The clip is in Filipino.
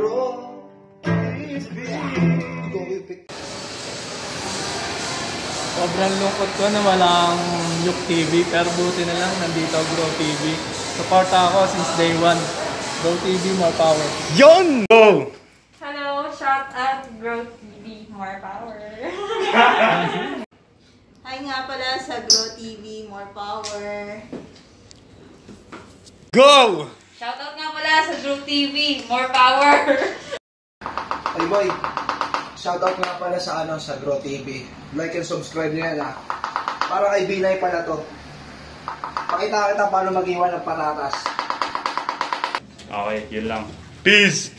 Grow TV. Go Epic. Sobrang lungkot ko na walang Yuk TV pero buti na lang nandito Grow TV. Suporta ako since day one. Grow TV, more power. Yon! Go! Hello, shout out Growth TV, more power. Hi nga pala sa Grow TV, more power. Go! shout out pala sa Growth TV, more power. Hey boy, shoutout nga pala sa ano sa Grow TV. Like and subscribe niyo yan ha. Para kay Binay pala to. Pakita kita paano mag-iwan ng patatas. Okay, yun lang. Peace!